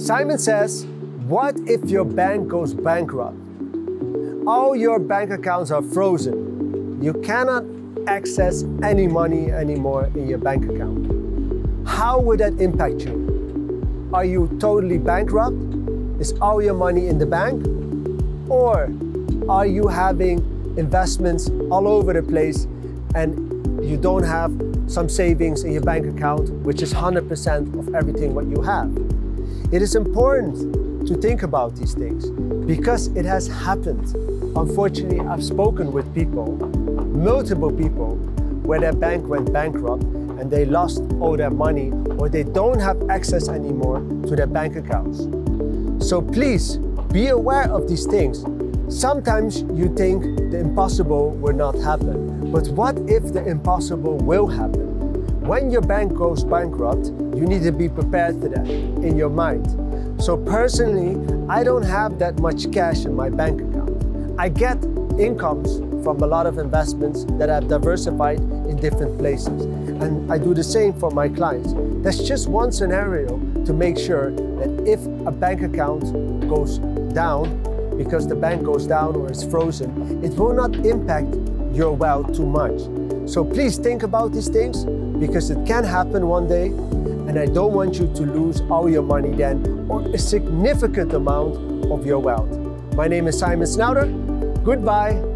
Simon says, What if your bank goes bankrupt? All your bank accounts are frozen. You cannot access any money anymore in your bank account. How would that impact you? Are you totally bankrupt? Is all your money in the bank? Or are you having investments all over the place and you don't have some savings in your bank account, which is 100% of everything what you have? It is important to think about these things because it has happened. Unfortunately, I've spoken with people, multiple people, where their bank went bankrupt and they lost all their money or they don't have access anymore to their bank accounts. So please be aware of these things. Sometimes you think the impossible will not happen, but what if the impossible will happen? When your bank goes bankrupt, you need to be prepared for that in your mind. So personally, I don't have that much cash in my bank account. I get incomes from a lot of investments that I've diversified in different places. And I do the same for my clients. That's just one scenario to make sure that if a bank account goes down, because the bank goes down or is frozen, it will not impact your wealth too much. So please think about these things because it can happen one day and I don't want you to lose all your money then or a significant amount of your wealth. My name is Simon Snelder. Goodbye